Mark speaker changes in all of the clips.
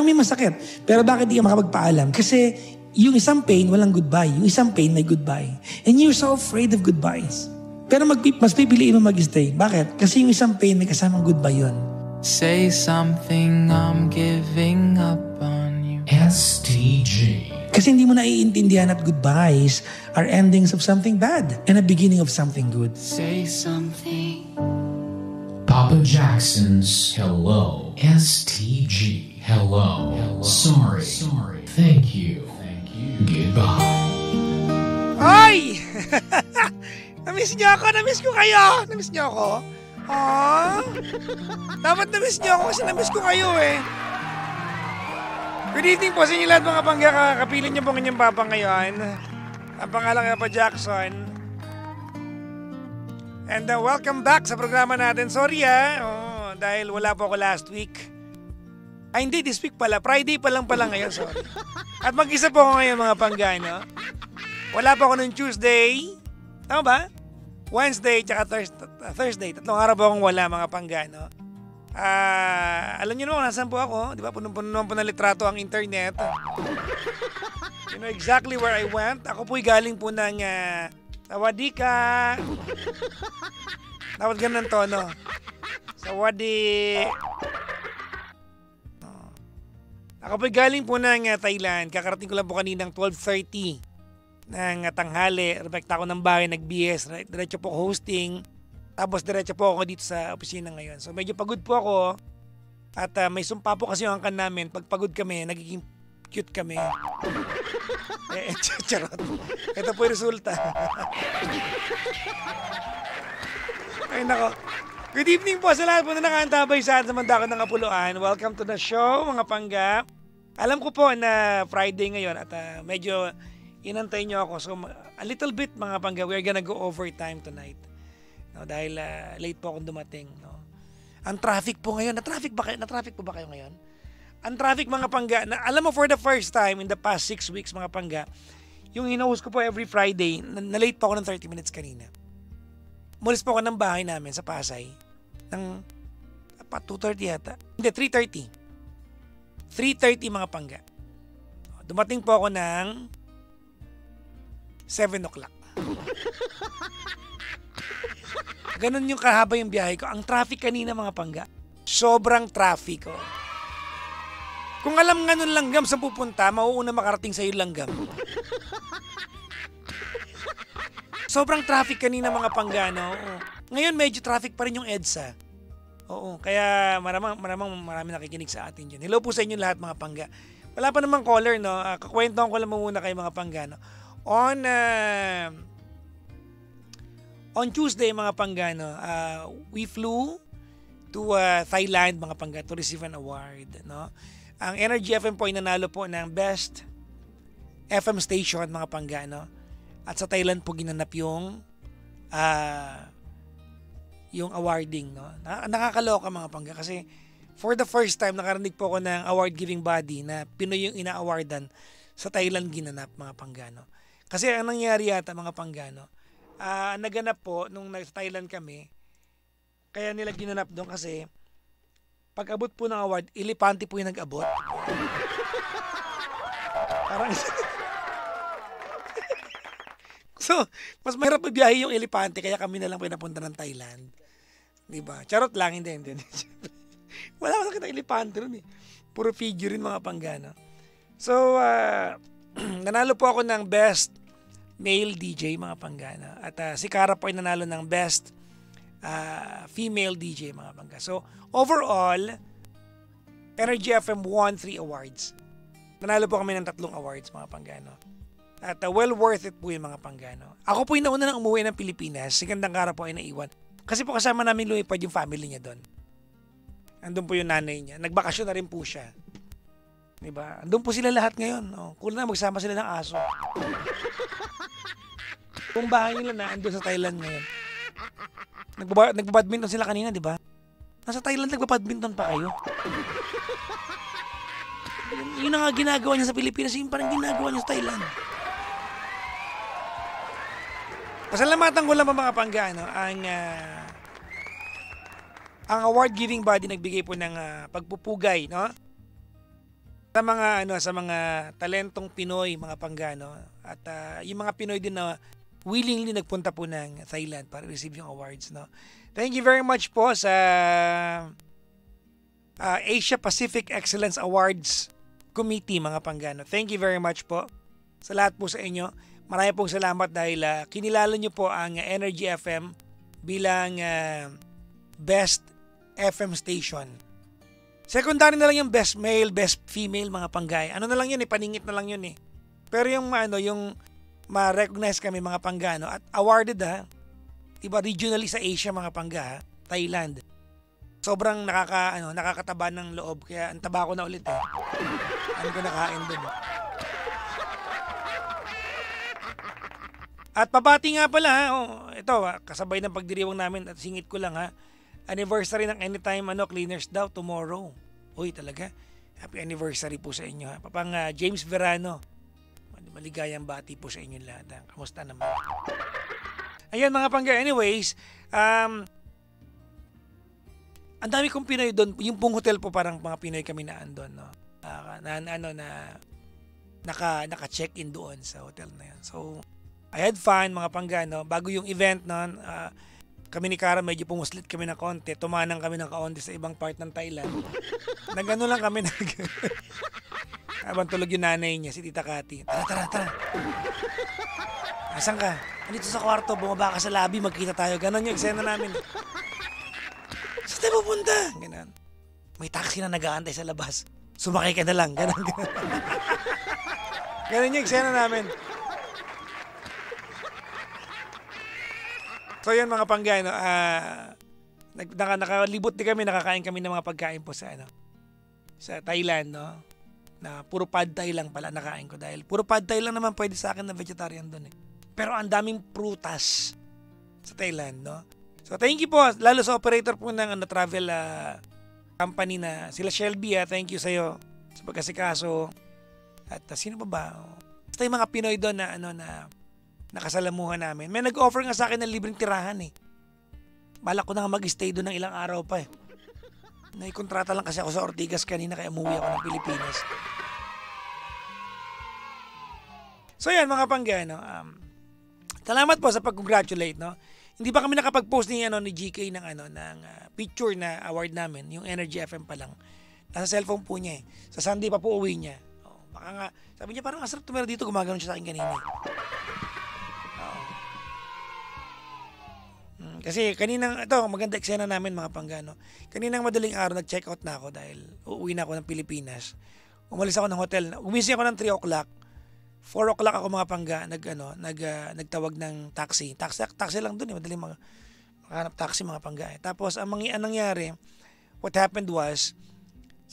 Speaker 1: Talagang may masakit. Pero bakit di ka makapagpaalam? Kasi yung isang pain, walang goodbye. Yung isang pain, may goodbye. And you're so afraid of goodbyes. Pero mag, mas pipiliin mo mag-stay. Bakit? Kasi yung isang pain, may kasamang goodbye yun.
Speaker 2: Say something, I'm giving up on you.
Speaker 3: STG.
Speaker 1: Kasi hindi mo naiintindihan at goodbyes are endings of something bad and a beginning of something good.
Speaker 2: Say something.
Speaker 3: Papa Jackson's Hello. STG. Hello. Sorry. Sorry. Thank you. Thank you. Goodbye.
Speaker 1: Ay! namiss niyo ako, namiss ko kayo. Namiss niyo ako. Aww. Dapat namiss niyo ako kasi namiss ko kayo eh. Good evening po sa inyo lahat mga pangga. Kapiling niyo po kanyang papa ngayon. Ang pangalan kaya pa Jackson. And uh, welcome back sa programa natin. Sorry ah, oh, dahil wala po ako last week. Ay hindi, this week pala. Friday pa lang pala ngayon, sorry. At mag-isa po ako ngayon mga pangga, no? Wala pa ako noong Tuesday. Tama ba? Wednesday, tsaka Thursday. Tatlong araw po akong wala mga pangga, no? Ah, alam niyo naman nasan po ako, 'di ba? Punong-puno naman po ng litrato ang internet. You know exactly where I went. Ako po'y galing po ng uh, Sawadika. Dapat ganun ang tono. Sawadi. Ako po'y galing po ng uh, Thailand. Kakarating ko lang po kaninang 12.30 ng uh, tanghali. Reflect ako ng bahay, nag-BS. Right? Diretso po hosting. Tapos diretso po ako dito sa opisina ngayon. So medyo pagod po ako. At uh, may sumpa po kasi yung angkan namin. Pag pagod kami, nagiging cute kami. eh, charot. Ito po yung resulta. Ay nako. Good evening po sa lahat po na nakaantabay sa sa Mandako ng Kapuluan. Welcome to the show, mga pangga. Alam ko po na Friday ngayon at uh, medyo inantay nyo ako. So a little bit mga pangga, we're gonna go overtime tonight. No, dahil uh, late po akong dumating. No? Ang traffic po ngayon, na-traffic ba kayo? Na-traffic po ba kayo ngayon? Ang traffic mga pangga, na, alam mo for the first time in the past six weeks mga pangga, yung hinahost ko po every Friday, na, na late po ako ng 30 minutes kanina. Mulis po ako ng bahay namin sa Pasay ng pa 2.30 yata. Hindi, 3.30. 3.30 mga pangga. Dumating po ako ng 7 o'clock. Ganon yung kahaba yung biyahe ko. Ang traffic kanina mga pangga. Sobrang traffic ko. Oh. Kung alam nga nun langgam sa pupunta, mauuna makarating sa iyo langgam. Sobrang traffic kanina mga panggano. Ngayon medyo traffic pa rin yung EDSA. Oo, kaya maramang, maramang marami nakikinig sa atin dyan. Hello po sa inyo lahat mga pangga. Wala pa namang caller, no? Uh, kakwentuhan ko lang muna kayo mga panggano. On, uh, on Tuesday mga panggano, uh, we flew to uh, Thailand mga pangga to receive an award, no? Ang Energy FM po ay nanalo po ng Best FM Station mga panggano. At sa Thailand po ginanap yung uh, yung awarding. No? Nakakaloka mga pangga kasi for the first time nakarinig po ako ng award giving body na Pinoy yung ina-awardan sa Thailand ginanap mga panggano. Kasi ang nangyari yata mga panggano, uh, naganap po nung nasa Thailand kami, kaya nila ginanap doon kasi pag abot po ng award, ilipante po yung nag-abot. Parang So, mas mahirap biyahe yung elepante kaya kami na lang pinapunta ng Thailand. 'Di ba? Charot lang hindi hindi. Wala pa kita elepante ron eh. Puro figure rin mga panggana. So, uh, nanalo po ako ng best male DJ mga panggana. At uh, si Kara po ay nanalo ng best uh, female DJ mga panggana. So, overall, Energy FM won 3 awards. Nanalo po kami ng tatlong awards mga panggano. At uh, well worth it po yung mga panggano. Ako po yung nauna nang umuwi ng Pilipinas. Si Gandang Kara po ay naiwan. Kasi po kasama namin lumipad yung family niya doon. Andun po yung nanay niya. Nagbakasyon na rin po siya. Diba? Andun po sila lahat ngayon. Oh, cool na magsama sila ng aso. Kung bahay nila na andun sa Thailand ngayon. Nagbaba- nagbabadminton sila kanina, di ba? Nasa Thailand nagbabadminton pa kayo. yun, yun ang ginagawa niya sa Pilipinas, yun parang ginagawa niya sa Thailand. Pasalamatan ko lang pa mga pangga, ano, ang uh, ang award giving body nagbigay po ng uh, pagpupugay, no? sa mga ano sa mga talentong Pinoy mga panggano at ah, yung mga Pinoy din na willingly nagpunta po ng Thailand para receive yung awards no. Thank you very much po sa ah, Asia Pacific Excellence Awards Committee mga panggano. Thank you very much po sa lahat po sa inyo. Marami pong salamat dahil ah, kinilala niyo po ang ah, Energy FM bilang ah, best FM station. Secondary na lang yung best male, best female mga panggay. Ano na lang yun eh, paningit na lang yun eh. Pero yung ano, yung ma-recognize kami mga panggano at awarded ha, iba regionally sa Asia mga pangga ha, Thailand. Sobrang nakaka ano, nakakataba ng loob kaya ang taba ko na ulit eh. Ano ko nakain doon. At papati nga pala ha, oh, ito kasabay ng pagdiriwang namin at singit ko lang ha. Anniversary ng Anytime ano Cleaners daw tomorrow. Uy talaga. Happy anniversary po sa inyo ha. Papang ah, James Verano. Maligayang bati po sa inyo lahat. Ha. Kamusta naman? Ayan mga pangga. Anyways, um, ang dami kong Pinoy doon. Yung pong hotel po parang mga Pinoy kami na andon. No? Na, na, ano, na naka, naka-check-in doon sa hotel na yan. So, I had fun mga pangga. No? Bago yung event noon, ah, kami ni Kara medyo pumuslit kami ng konti. Tumanang kami ng kaonti sa ibang part ng Thailand. Nagano lang kami. Nag Habang tulog yung nanay niya, si Tita Kati. Tara, tara, tara. Asan ka? Andito sa kwarto, bumaba ka sa lobby, magkita tayo. Ganon yung eksena namin. Saan tayo pupunta? Ganon. May taxi na nag-aantay sa labas. Sumakay ka na lang. Ganon, ganon. ganon yung eksena namin. So yan mga panggay, no, nag, naka, nakalibot din kami, nakakain kami ng mga pagkain po sa ano, sa Thailand, no? Na puro pad thai lang pala nakain ko dahil puro pad thai lang naman pwede sa akin na vegetarian doon eh. Pero ang daming prutas sa Thailand, no? So thank you po, lalo sa operator po ng ano, travel ah, company na sila Shelby, ah, thank you sa iyo sa pagkasikaso. At ah, sino pa ba? Basta yung mga Pinoy doon na ano na nakasalamuhan namin. May nag-offer nga sa akin ng libreng tirahan eh. Balak ko na nga mag-stay doon ng ilang araw pa eh. Naikontrata lang kasi ako sa Ortigas kanina kaya umuwi ako ng Pilipinas. So yan mga pangga, no? Um, salamat po sa pag-congratulate, no? Hindi pa kami nakapag-post ni ano ni GK ng ano ng ah, picture na award namin, yung Energy FM pa lang. Nasa cellphone po niya eh. Sa Sunday pa po uwi niya. Oh, baka nga, sabi niya parang asarap tumira dito, gumagano siya sa akin kanina. Mm, Kasi kaninang, ito, maganda eksena namin mga panggano. Kaninang madaling araw, nag-check out na ako dahil uuwi na ako ng Pilipinas. Umalis ako ng hotel. Umising ako ng 3 o'clock. 4 o'clock ako mga pangga, nag, ano, nag, ah, nagtawag ng taxi. Taxi, taxi lang dun eh, madaling mag, makahanap taxi mga pangga. Eh. Tapos, ang, ang nangyari, what happened was,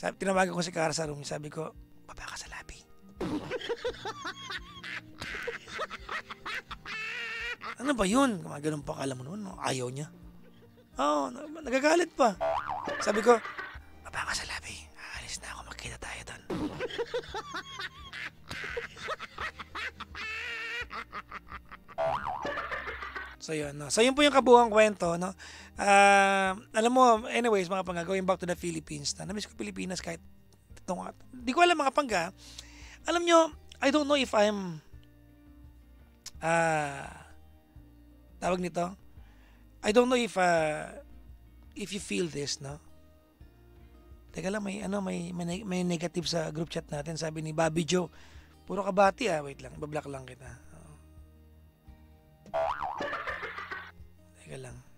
Speaker 1: sabi, tinawagan ko si Kara sa room, sabi ko, baba ka sa lobby. Ano ba yun? Gumaganon pa kala mo naman. no? Ayaw niya. Oo, oh, nagagalit pa. Sabi ko, baba ka sa labi. Aalis na ako. Magkita tayo doon. so yun. No? So yun po yung kabuuang kwento. No? Ah, alam mo, anyways, mga pangga, going back to the Philippines na. Namiss ko Pilipinas kahit itong, di ko alam mga pangga. Alam nyo, I don't know if I'm ah tawag nito I don't know if uh, if you feel this no Teka lang may ano may may, neg- may negative sa group chat natin sabi ni Bobby Joe puro kabati ah wait lang bablock lang kita Oo. Teka lang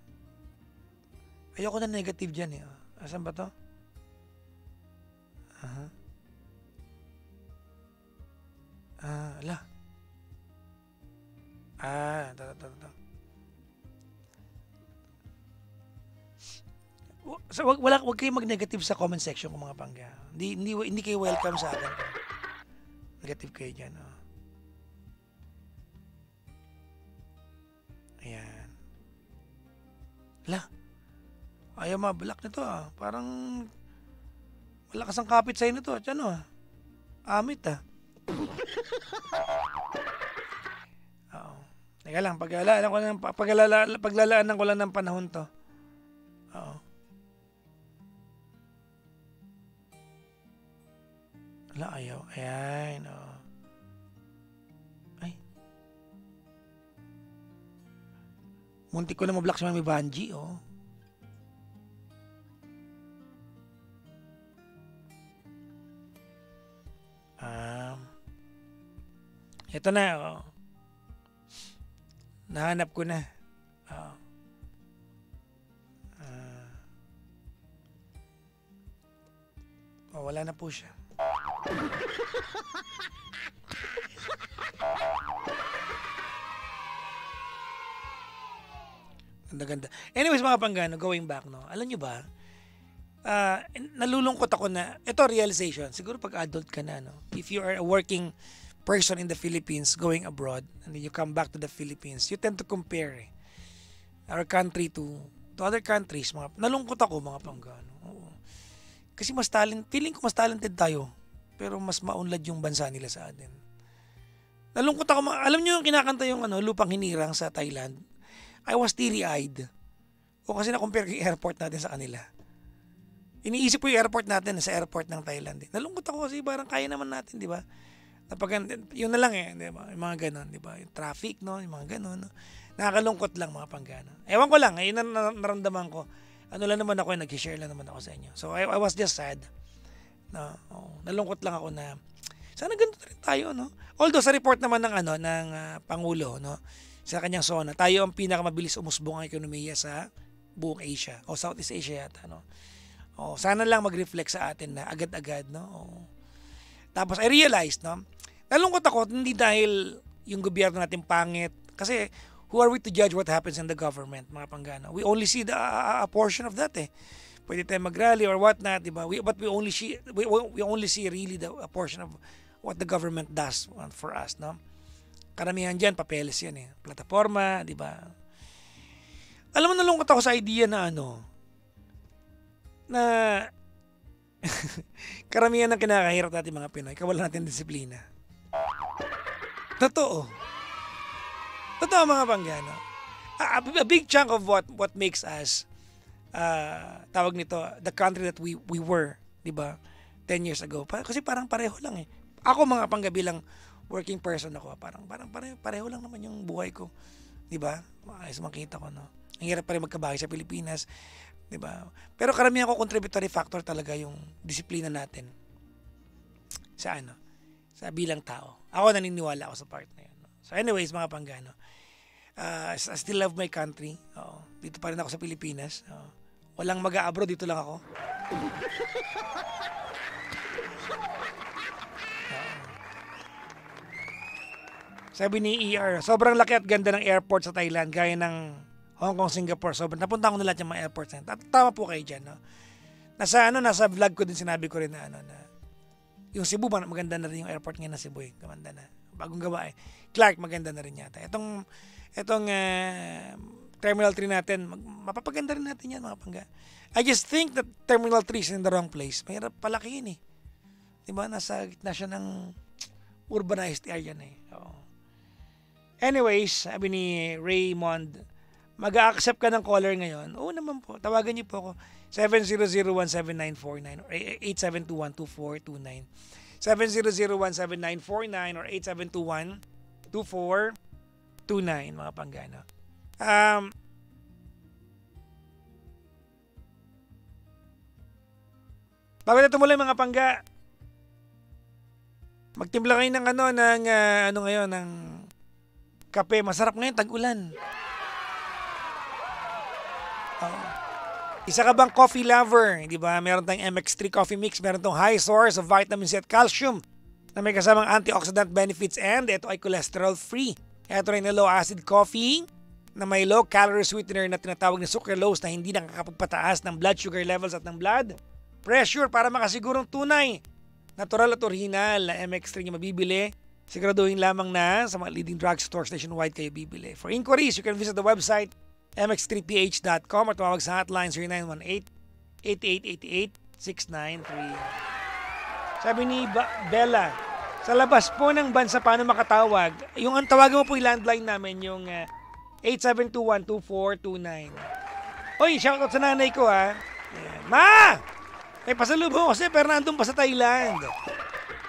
Speaker 1: Ayoko na negative dyan eh. Asan ba to? Aha. Ah, ala. Ah, ito, ito, ito. So, wag, wala, wag kayo mag-negative sa comment section kung mga pangga. Hindi, hindi, hindi kayo welcome sa akin. Negative kayo dyan. Oh. Ayan. Ala. Ayaw ma-block nito ah. Parang malakas ang kapit sa'yo nito. At ano ah. Amit ah. Oo. Teka lang, paglalaan ko lang, paglala, paglalaanan ko lang ng panahon to. Ayan, oh. Ay. Muntik ko na mablock si Mami Banji, oh. Um, ito na, oh. Nahanap ko na. Oh. Ah. oh, wala na po siya. Ganda, ganda. Anyways, mga panggano, going back, no? Alam nyo ba, uh, nalulungkot ako na, ito realization, siguro pag adult ka na, no? If you are a working person in the Philippines going abroad, and you come back to the Philippines, you tend to compare eh, our country to to other countries. Mga, nalungkot ako, mga panggano. Oo. Kasi mas talent, feeling ko mas talented tayo, pero mas maunlad yung bansa nila sa atin. Nalungkot ako, alam nyo yung kinakanta yung ano, Lupang Hinirang sa Thailand, I was teary-eyed. O kasi na-compare yung airport natin sa kanila. Iniisip ko yung airport natin sa airport ng Thailand. Eh. Nalungkot ako kasi parang kaya naman natin, di ba? Napag, yun na lang eh, di ba? Yung mga ganon, di ba? Yung traffic, no? Yung mga ganon, no? Nakakalungkot lang mga panggana. Ewan ko lang, ayun na naramdaman ko. Ano lang naman ako, nag-share lang naman ako sa inyo. So, I, I was just sad. No, oh, nalungkot lang ako na sana ganito rin tayo, no? Although sa report naman ng ano ng uh, pangulo, no, sa kanyang zona. Tayo ang pinakamabilis umusbong ang ekonomiya sa buong Asia o Southeast Asia yata. No? O, sana lang mag-reflect sa atin na agad-agad. No? O, tapos I realized, no, nalungkot ako hindi dahil yung gobyerno natin pangit. Kasi who are we to judge what happens in the government, mga panggana? We only see the, uh, a portion of that eh. Pwede tayo mag-rally or what not, di ba? We, but we only see we, we only see really the a portion of what the government does for us, no? Karamihan dyan, papeles yan eh. Plataforma, di ba? Alam mo, nalungkot ako sa idea na ano, na karamihan ng kinakahirap natin mga Pinoy, kawalan natin disiplina. Totoo. Totoo mga panggano. A, a big chunk of what what makes us uh, tawag nito, the country that we we were, 'di ba? 10 years ago. Kasi parang pareho lang eh. Ako mga panggabi lang working person ako, parang parang pareho, pareho lang naman yung buhay ko. 'Di ba? Ayos makita ko no. Ang hirap pa rin magkabahay sa Pilipinas, 'di ba? Pero karamihan ko contributory factor talaga yung disiplina natin. Sa ano? Sa bilang tao. Ako naniniwala ako sa part na 'yon. No? So anyways, mga panggano. Uh, I still love my country. Oo. Dito pa rin ako sa Pilipinas. Oo. Walang mag-abroad, dito lang ako. Sabi ni ER, sobrang laki at ganda ng airport sa Thailand, gaya ng Hong Kong, Singapore. Sobrang napunta ko na lahat yung mga airports na Tama po kayo dyan, no? Nasa, ano, nasa vlog ko din sinabi ko rin na, ano, na yung Cebu, maganda na rin yung airport ngayon na Cebu, eh. Maganda na. Bagong gawa eh. Clark, maganda na rin yata. Itong, itong uh, Terminal 3 natin, mag, mapapaganda rin natin yan, mga pangga. I just think that Terminal 3 is in the wrong place. Mahirap palakihin eh. Diba? Nasa gitna siya ng urbanized area na eh. Oo. Anyways, sabi ni Raymond, mag-accept ka ng caller ngayon? Oo naman po. Tawagan niyo po ako. 700-17949 or 8721-2429. 700-17949 or 8721-2429 mga panggana. Um, Bago na tumuloy mga pangga, magtimpla kayo ng ano, ng uh, ano ngayon, ng kape. Masarap ngayon, tag-ulan. Oh. Isa ka bang coffee lover? Di ba? Meron tayong MX3 coffee mix. Meron tong high source of vitamin C at calcium na may kasamang antioxidant benefits and ito ay cholesterol free. Ito rin na low acid coffee na may low calorie sweetener na tinatawag na sucralose na hindi nakakapagpataas ng blood sugar levels at ng blood pressure para makasigurong tunay, natural at original na MX3 nyo mabibili Siguraduhin lamang na sa mga leading drugstores nationwide kayo bibili. For inquiries, you can visit the website mx3ph.com or tumawag sa hotline 0918-8888-693. Sabi ni ba- Bella, sa labas po ng bansa paano makatawag? Yung ang tawagan mo po yung landline namin, yung uh, 8721-2429. Hoy, shoutout sa nanay ko ha. Ayan. Ma! May pasalubong kasi pero nandun pa sa Thailand.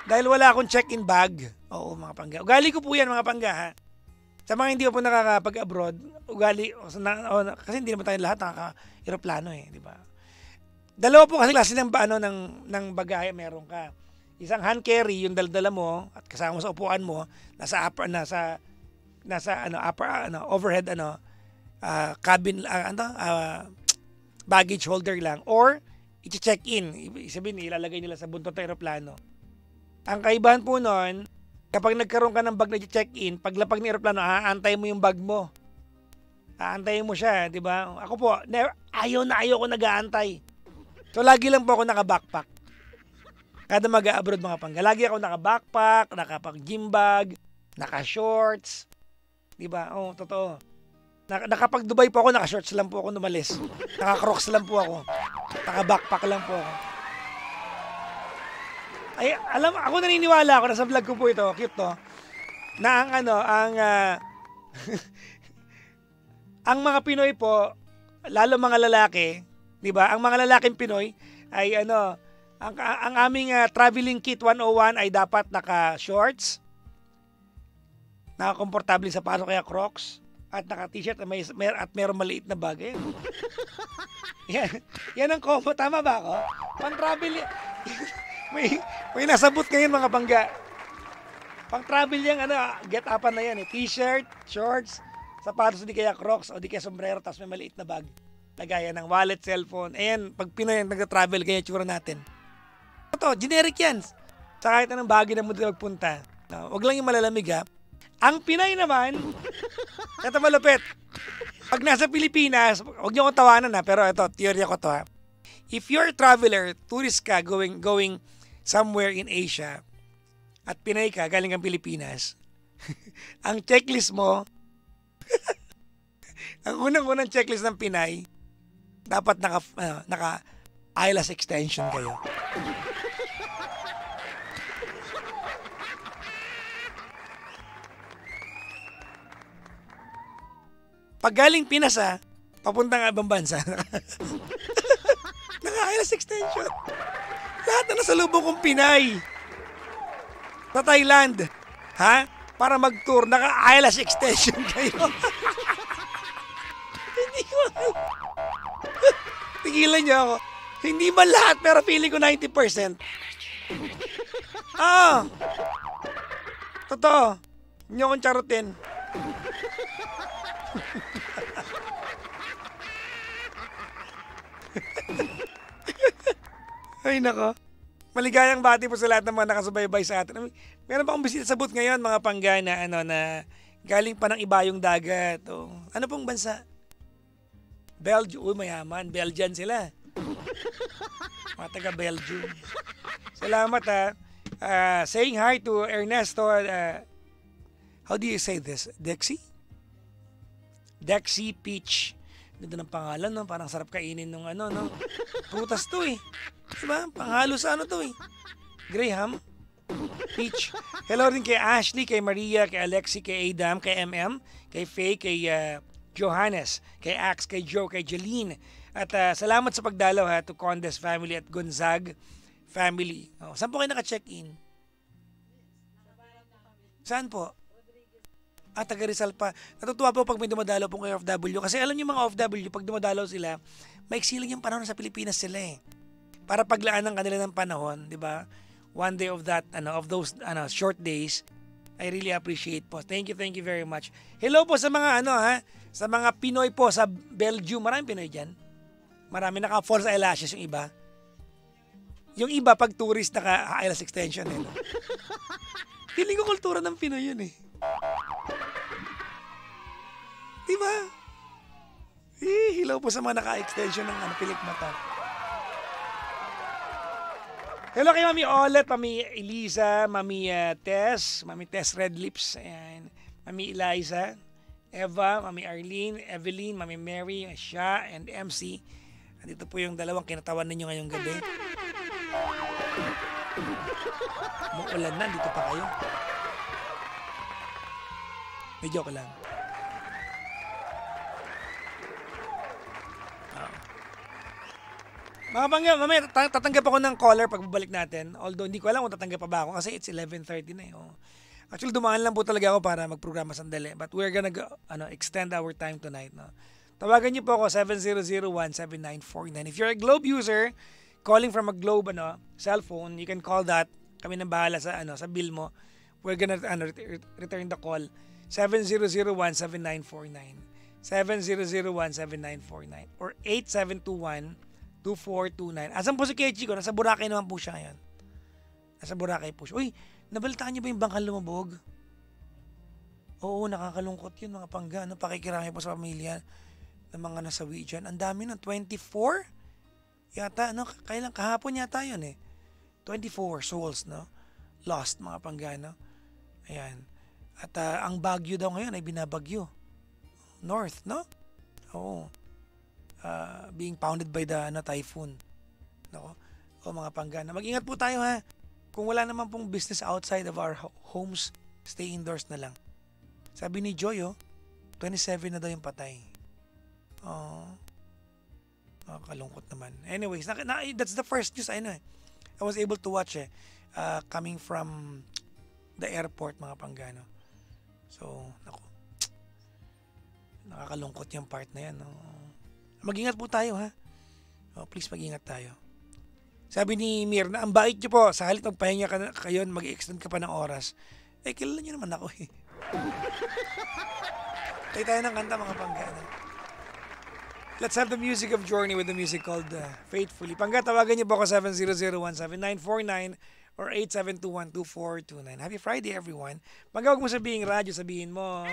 Speaker 1: Dahil wala akong check-in bag. Oo, mga pangga. Ugali ko po yan, mga pangga, ha? Sa mga hindi pa po nakakapag-abroad, ugali, o, na, o, kasi hindi naman tayo lahat nakaka-aeroplano eh, di ba? Dalawa po kasi klase ng, ano, ng, ng bagahe meron ka. Isang hand carry, yung daldala mo, at kasama mo sa upuan mo, nasa upper, nasa, nasa, ano, upper, ano, overhead, ano, ah, cabin, ah, ano, ah, baggage holder lang. Or, i-check in. Sabihin, ilalagay nila sa buntot ng aeroplano. Ang kaibahan po nun, kapag nagkaroon ka ng bag na check in, paglapag ng aeroplano, aantay mo yung bag mo. Aantayin mo siya, di ba? Ako po, never, ayaw na ayaw ko nag-aantay. So, lagi lang po ako naka-backpack. Kada mag-abroad mga pangga. Lagi ako naka-backpack, nakapag-gym bag, naka-shorts. Di ba? Oo, totoo. Nak- nakapag Dubai po ako, naka-shorts lang po ako numalis. Naka-crocs lang po ako. Naka-backpack lang po ako. Ay, alam, ako naniniwala ako, nasa vlog ko po ito, cute to, na ang ano, ang, ah, ang mga Pinoy po, lalo mga lalaki, di ba? Ang mga lalaking Pinoy ay ano, ang, ang aming ah, traveling kit 101 ay dapat naka-shorts, naka-komportable sa paso kaya crocs, at naka-t-shirt at, may, may, at meron maliit na bag. Yan. yan, yan ang combo. Tama ba ako? Pang-travel may, may nasabot ngayon mga bangga. Pang-travel yan, ano, get upan na yan eh. T-shirt, shorts, sapatos, di kaya crocs, o di kaya sombrero, tapos may maliit na bag. Lagayan ng wallet, cellphone. Ayan, pag Pinoy ang nag-travel, kaya tsura natin. Ito, generic yan. Sa kahit anong bagay na mo magpunta. No, wag lang yung malalamig ha. Ang Pinay naman, ito malupit. Pag nasa Pilipinas, huwag niyo akong tawanan ha, pero ito, teorya ko to ha. If you're a traveler, tourist ka, going, going somewhere in Asia, at Pinay ka, galing kang Pilipinas, ang checklist mo, ang unang-unang checklist ng Pinay, dapat naka, ano, naka eyelash extension kayo. Pag galing Pinas ha, papuntang ibang bansa, naka-eyelash extension. Lahat na nasa lubong kong Pinay. Sa Thailand. Ha? Para mag-tour, naka-eyelash extension kayo. Hindi ko Tigilan niyo ako. Hindi man lahat, pero feeling ko 90%. Ah! Totoo. Hindi akong charutin. Ay, nako. Maligayang bati po sa lahat ng mga nakasubaybay sa atin. Meron pa akong bisita sa booth ngayon, mga pangga na, ano, na galing pa ng ibayong dagat. O, ano pong bansa? Belgium. Uy, mayaman. Belgian sila. Mga taga Belgium. Salamat ha. Uh, saying hi to Ernesto. Uh, how do you say this? Dexy? Dexy Peach. Ganda ng pangalan, no? Parang sarap kainin nung ano, no? Prutas to eh. Diba? Panghalo sa ano to eh. Graham? Peach. Hello rin kay Ashley, kay Maria, kay Alexi, kay Adam, kay MM, kay Faye, kay uh, Johannes, kay Ax, kay Joe, kay Jeline. At uh, salamat sa pagdalaw ha to Condes family at Gonzag family. Oh, saan po kayo naka-check-in? Saan po? Ah, taga Rizal pa. Natutuwa po pag may dumadalaw pong OFW. Kasi alam niyo mga OFW, pag dumadalaw sila, maiksi lang yung panahon sa Pilipinas sila eh. Para paglaan ng kanila ng panahon, di ba? One day of that, ano, of those ano, short days, I really appreciate po. Thank you, thank you very much. Hello po sa mga ano ha, sa mga Pinoy po sa Belgium. Maraming Pinoy dyan. Marami naka-false eyelashes yung iba. Yung iba, pag tourist, naka-eyelash extension eh. No? Feeling ko kultura ng Pinoy yun eh. Diba? Eh, hilaw po sa mga naka-extension ng ano, pilik mata. Hello kay Mami Olet, Mami Eliza, Mami uh, Tess, Mami Tess Red Lips, ayan. Mami Eliza, Eva, Mami Arlene, Evelyn, Mami Mary, Sha, and MC. Dito po yung dalawang kinatawan ninyo ngayong gabi. Umuulan na, dito pa kayo. Medyo ko lang. Mga pangga, mamaya ta- tatanggap ako ng caller pag babalik natin. Although hindi ko alam kung tatanggap pa ba ako kasi it's 11.30 na eh. Oh. Actually, dumaan lang po talaga ako para magprograma sandali. But we're gonna go, ano, extend our time tonight. No? Tawagan niyo po ako 70017949. If you're a Globe user, calling from a Globe ano, cellphone, you can call that. Kami na bahala sa ano sa bill mo. We're gonna ano, ret- return the call 70017949. 70017949 or 8721-2429. Asan po si Kechi ko? Nasa Boracay naman po siya ngayon. Nasa Boracay po siya. Uy, nabalitaan niyo ba yung bangkang lumabog? Oo, nakakalungkot yun mga pangga. Ano, pakikirami po sa pamilya ng mga nasawi dyan. Ang dami ng 24? Yata, ano, kailan, kahapon yata yun eh. 24 souls, no? Lost mga pangga, no? Ayan. At ah, ang Baguio daw ngayon ay binabagyo. North, no? Oo. Ah, being pounded by the ano, typhoon. No? O mga panggana. Mag-ingat po tayo ha. Kung wala naman pong business outside of our ho- homes, stay indoors na lang. Sabi ni Joy, oh, 27 na daw yung patay. Oh. Nakakalungkot naman. Anyways, na, na, that's the first news I eh. I was able to watch eh. uh, coming from the airport, mga panggano. So, naku. Nakakalungkot yung part na yan. No? Mag-ingat po tayo, ha? Oh, please, mag-ingat tayo. Sabi ni Mirna, ang bait niyo po. Sa halit magpahinga ka kayo, mag-extend ka pa ng oras. Eh, kilala niyo naman ako eh. Tayo tayo ng kanta mga panggana. Let's have the music of Journey with the music called uh, Faithfully. Pangga, tawagan niyo po ako 700179949 or 87212429. Happy Friday, everyone. Pangga, huwag mo sabihin radyo, sabihin mo.